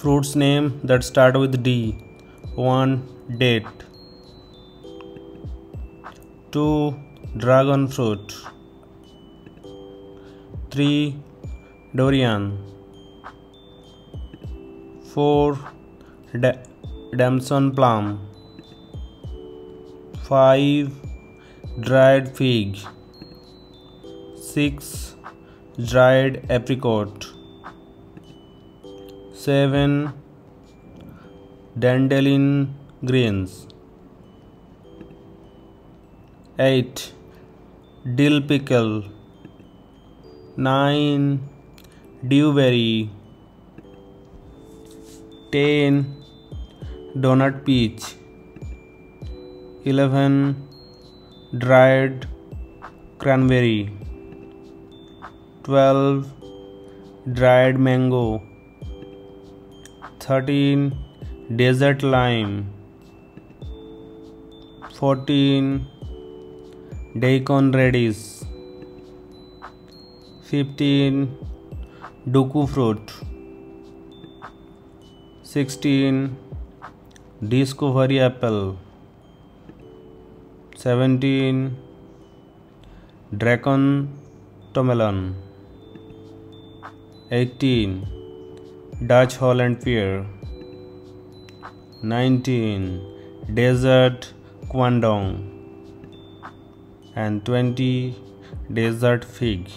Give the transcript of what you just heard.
fruits name that start with D. 1 date. 2 dragon fruit. 3 durian. 4 da- damson plum. 5 dried fig. 6 dried apricot 7 dandelion greens. 8 dill pickle 9 dewberry. 10 donut peach. 11 dried cranberry. 12 dried mango 13 desert lime. 14 daikon radish 15 duku fruit. 16 discovery apple. 17 dragon tomelon. 18 Dutch Holland pear 19 desert quandong and 20 desert fig